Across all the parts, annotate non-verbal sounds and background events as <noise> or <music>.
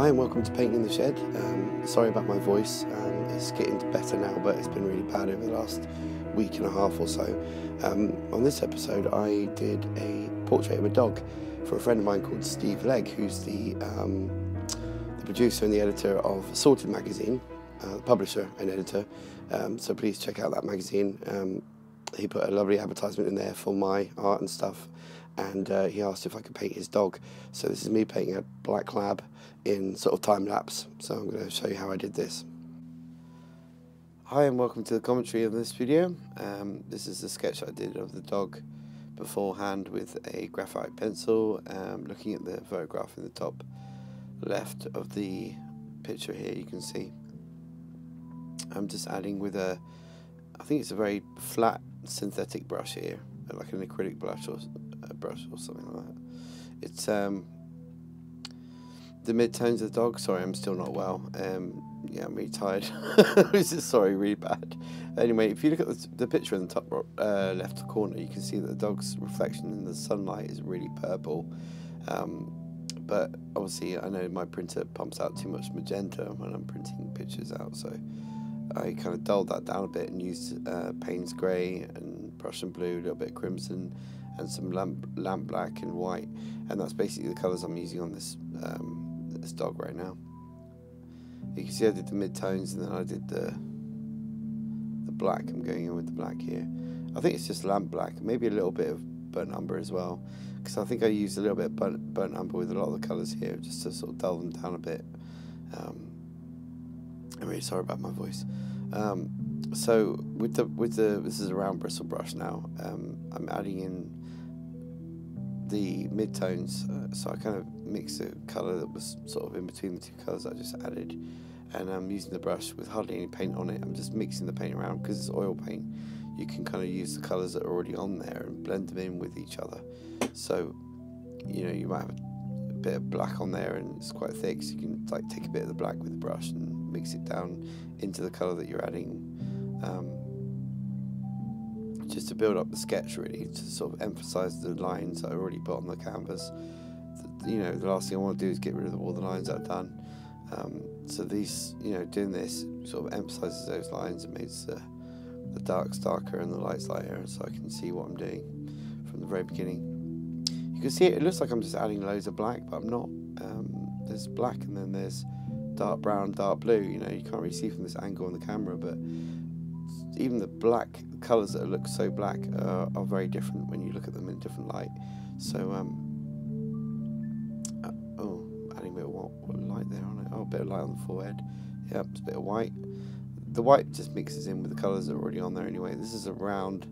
Hi and welcome to Painting in the Shed. Um, sorry about my voice, um, it's getting better now, but it's been really bad over the last week and a half or so. Um, on this episode, I did a portrait of a dog for a friend of mine called Steve Legg, who's the, um, the producer and the editor of Sorted magazine, uh, the publisher and editor. Um, so please check out that magazine. Um, he put a lovely advertisement in there for my art and stuff and uh, he asked if I could paint his dog. So this is me painting a black lab in sort of time lapse. So I'm going to show you how I did this. Hi and welcome to the commentary of this video. Um, this is the sketch I did of the dog beforehand with a graphite pencil. Um, looking at the photograph in the top left of the picture here you can see I'm just adding with a I think it's a very flat synthetic brush here like an acrylic brush or a brush or something like that. It's um, the mid-tones of the dog. Sorry, I'm still not well. Um, yeah, I'm really tired. <laughs> this is sorry, really bad. Anyway, if you look at the, the picture in the top uh, left corner, you can see that the dog's reflection in the sunlight is really purple. Um, but obviously, I know my printer pumps out too much magenta when I'm printing pictures out, so I kind of dulled that down a bit and used uh, Payne's grey and Prussian blue, a little bit of crimson, and some lamp, lamp black and white, and that's basically the colours I'm using on this um, this dog right now. You can see I did the mid tones and then I did the the black. I'm going in with the black here. I think it's just lamp black, maybe a little bit of burnt umber as well, because I think I used a little bit of burnt, burnt umber with a lot of the colours here, just to sort of dull them down a bit. Um, I'm really sorry about my voice. Um, so with the with the this is a round bristle brush now. Um, I'm adding in the midtones, uh, so I kind of mixed a colour that was sort of in between the two colours I just added, and I'm using the brush with hardly any paint on it. I'm just mixing the paint around because it's oil paint. You can kind of use the colours that are already on there and blend them in with each other. So, you know, you might have a bit of black on there and it's quite thick, so you can like take a bit of the black with the brush and mix it down into the colour that you're adding. Um, just to build up the sketch really to sort of emphasize the lines that I already put on the canvas. You know the last thing I want to do is get rid of all the lines I've done. Um, so these you know doing this sort of emphasizes those lines and makes the, the darks darker and the lights lighter so I can see what I'm doing from the very beginning. You can see it, it looks like I'm just adding loads of black but I'm not um, there's black and then there's dark brown dark blue you know you can't really see from this angle on the camera but even the black colours that look so black uh, are very different when you look at them in different light. So, um, uh, oh, adding a bit of what, what light there on it. Oh, a bit of light on the forehead. Yep, it's a bit of white. The white just mixes in with the colours that are already on there anyway. This is a round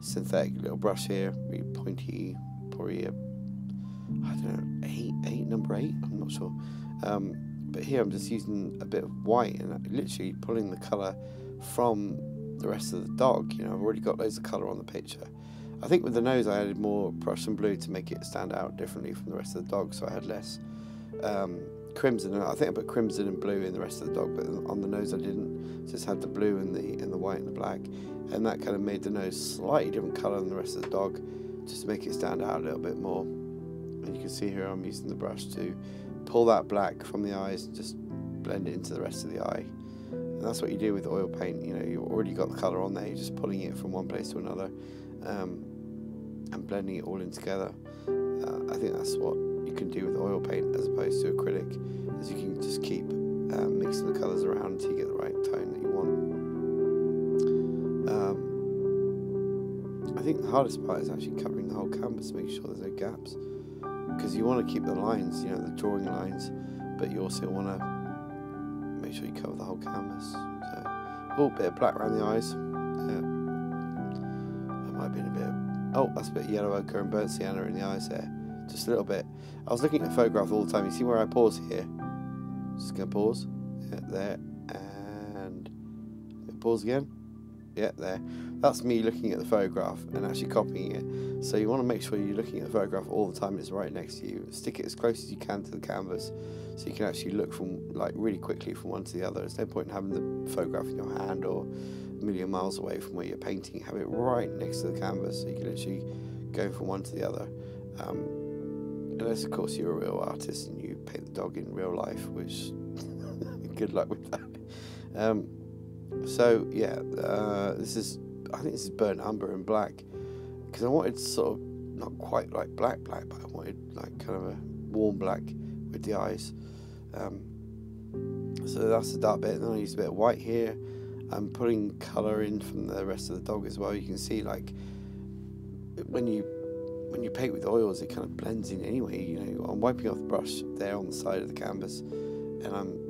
synthetic little brush here, really pointy, probably a, I don't know, eight, eight, number eight, I'm not sure. Um, but here I'm just using a bit of white and literally pulling the colour from the rest of the dog. You know, I've already got loads of colour on the picture. I think with the nose I added more Prussian blue to make it stand out differently from the rest of the dog, so I had less um, crimson. I think I put crimson and blue in the rest of the dog, but on the nose I didn't. Just had the blue and the and the white and the black, and that kind of made the nose slightly different colour than the rest of the dog, just to make it stand out a little bit more. And you can see here I'm using the brush to pull that black from the eyes and just blend it into the rest of the eye. And that's what you do with oil paint. You know, you've already got the colour on there. You're just pulling it from one place to another, um, and blending it all in together. Uh, I think that's what you can do with oil paint as opposed to acrylic, is you can just keep um, mixing the colours around until you get the right tone that you want. Um, I think the hardest part is actually covering the whole canvas, make sure there's no gaps, because you want to keep the lines, you know, the drawing lines, but you also want to make sure you cover the whole canvas. So, oh, bit of black around the eyes. Yeah. That might be a bit of, oh, that's a bit yellow ochre and burnt sienna in the eyes there. Just a little bit. I was looking at the photograph all the time. You see where I pause here? Just to pause. Yeah, there. And pause again. Yeah, there. That's me looking at the photograph and actually copying it. So you want to make sure you're looking at the photograph all the time. It's right next to you. Stick it as close as you can to the canvas, so you can actually look from like really quickly from one to the other. There's no point in having the photograph in your hand or a million miles away from where you're painting. Have it right next to the canvas, so you can literally go from one to the other. Um, unless of course you're a real artist and you paint the dog in real life, which <laughs> good luck with that. Um, so yeah, uh, this is I think this is burnt umber and black because I wanted sort of not quite like black black, but I wanted like kind of a warm black with the eyes. Um, so that's the dark bit. And then I used a bit of white here. I'm putting colour in from the rest of the dog as well. You can see like when you when you paint with oils, it kind of blends in anyway. You know, I'm wiping off the brush there on the side of the canvas, and I'm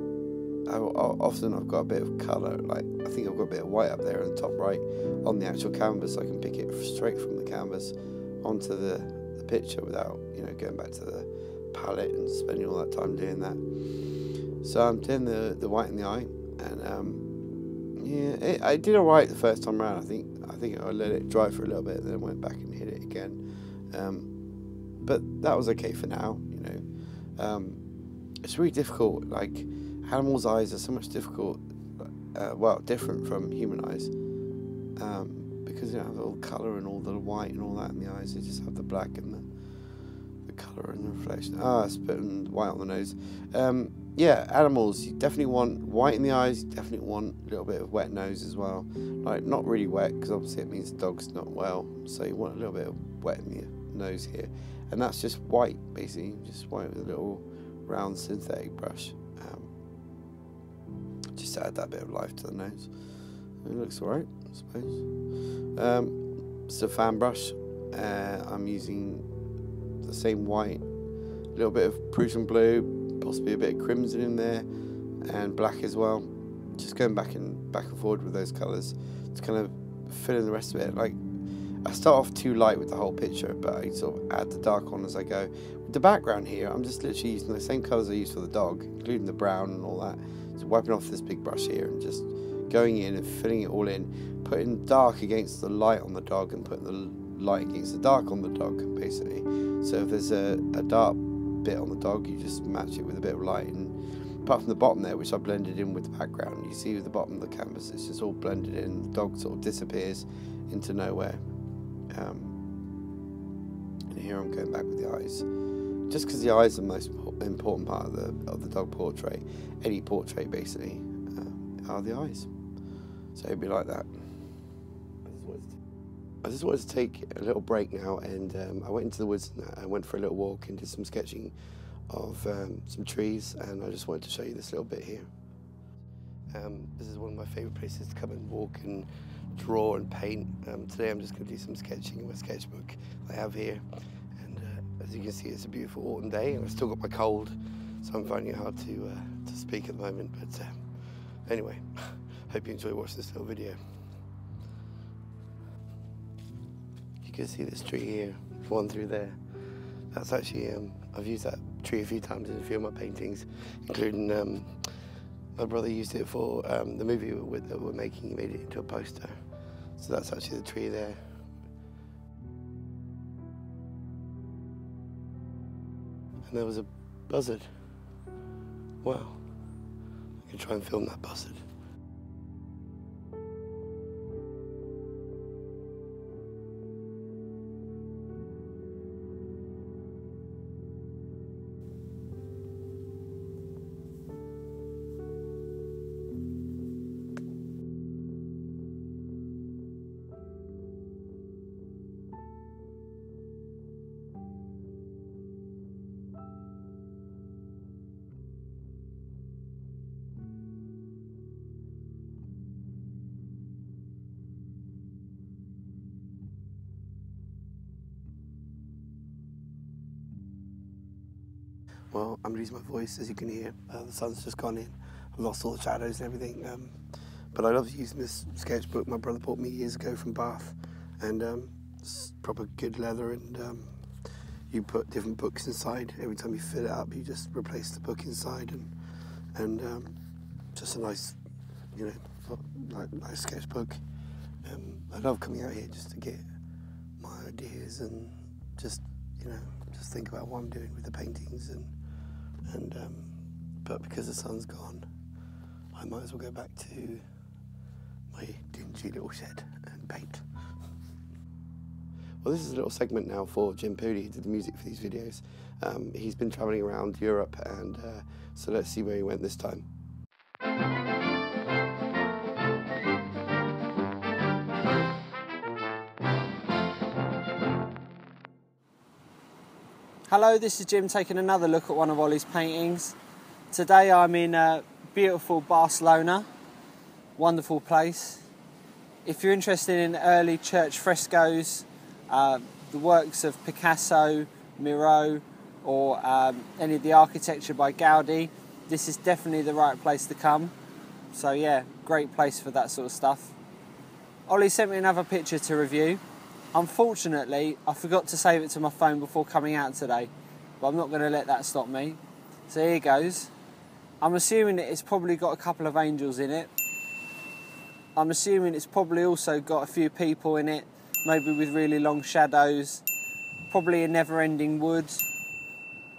I, often I've got a bit of colour. Like I think I've got a bit of white up there in the top right on the actual canvas. I can pick it straight from the canvas onto the, the picture without you know going back to the palette and spending all that time doing that. So I'm doing the the white in the eye, and um, yeah, it, I did alright the first time around. I think I think I let it dry for a little bit, then went back and hit it again. Um, but that was okay for now, you know. Um, it's really difficult. Like animals' eyes are so much difficult, uh, well, different from human eyes, um, because they don't have all the colour and all the white and all that in the eyes. They just have the black and the the colour and the reflection. Ah, spitting white on the nose. Um, yeah, animals. You definitely want white in the eyes. You definitely want a little bit of wet nose as well. Like not really wet because obviously it means the dog's not well. So you want a little bit of wet in the nose here, and that's just white basically, just white with a little round synthetic brush. Um, just add that bit of life to the nose. It looks alright, I suppose. Um, it's a fan brush. Uh, I'm using the same white, a little bit of Prussian blue, possibly a bit of crimson in there, and black as well. Just going back and back and forward with those colours to kind of fill in the rest of it. Like I start off too light with the whole picture, but I sort of add the dark on as I go. With the background here, I'm just literally using the same colours I used for the dog, including the brown and all that. Wiping off this big brush here and just going in and filling it all in, putting dark against the light on the dog and putting the light against the dark on the dog, basically. So if there's a, a dark bit on the dog, you just match it with a bit of light. And apart from the bottom there, which I blended in with the background, you see the bottom of the canvas, it's just all blended in. The dog sort of disappears into nowhere. Um, and here I'm going back with the eyes. Just because the eyes are most important part of the, of the dog portrait, any portrait basically, uh, are the eyes. So it'd be like that. I just wanted to take a little break now, and um, I went into the woods and I went for a little walk and did some sketching of um, some trees, and I just wanted to show you this little bit here. Um, this is one of my favourite places to come and walk and draw and paint. Um, today I'm just going to do some sketching in my sketchbook I have here. As you can see, it's a beautiful autumn day, and I've still got my cold, so I'm finding it hard to, uh, to speak at the moment. But uh, anyway, <laughs> hope you enjoy watching this little video. You can see this tree here, one through there. That's actually, um, I've used that tree a few times in a few of my paintings, including um, my brother used it for um, the movie that we're making. He made it into a poster. So that's actually the tree there. And there was a buzzard. Wow. I can try and film that buzzard. I'm losing my voice, as you can hear. Uh, the sun's just gone in. I've lost all the shadows and everything. Um, but I love using this sketchbook my brother bought me years ago from Bath. And um, it's proper good leather and um, you put different books inside. Every time you fill it up, you just replace the book inside and and um, just a nice, you know, nice sketchbook. Um, I love coming out here just to get my ideas and just, you know, just think about what I'm doing with the paintings and and um, but because the sun's gone, I might as well go back to my dingy little shed and paint. Well, this is a little segment now for Jim Pooley, who did the music for these videos. Um, he's been travelling around Europe, and uh, so let's see where he went this time. Hello, this is Jim taking another look at one of Ollie's paintings. Today I'm in uh, beautiful Barcelona, wonderful place. If you're interested in early church frescoes, uh, the works of Picasso, Miro, or um, any of the architecture by Gaudi, this is definitely the right place to come. So yeah, great place for that sort of stuff. Ollie sent me another picture to review. Unfortunately, I forgot to save it to my phone before coming out today, but I'm not going to let that stop me. So here goes. I'm assuming that it's probably got a couple of angels in it. I'm assuming it's probably also got a few people in it, maybe with really long shadows, probably a never ending wood.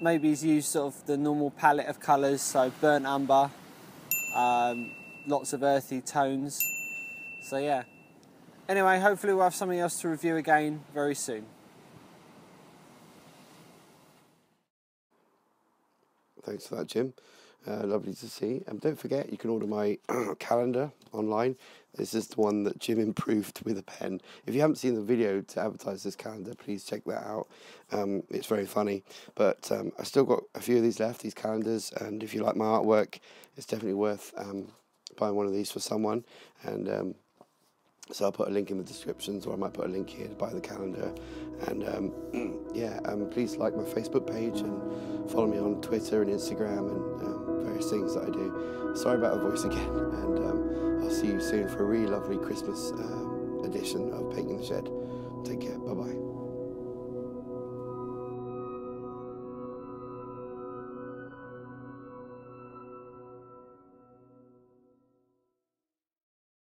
Maybe he's used sort of the normal palette of colours, so burnt umber, um, lots of earthy tones. So yeah, Anyway, hopefully we'll have something else to review again very soon. Thanks for that, Jim. Uh, lovely to see. Um, don't forget, you can order my <clears throat> calendar online. This is the one that Jim improved with a pen. If you haven't seen the video to advertise this calendar, please check that out. Um, it's very funny. But um, I still got a few of these left, these calendars. And if you like my artwork, it's definitely worth um, buying one of these for someone. And um, so I'll put a link in the descriptions, or I might put a link here to buy the calendar. And um, <clears throat> yeah, um, please like my Facebook page and follow me on Twitter and Instagram and um, various things that I do. Sorry about the voice <laughs> again, and um, I'll see you soon for a really lovely Christmas uh, edition of Painting the Shed. Take care. Bye bye.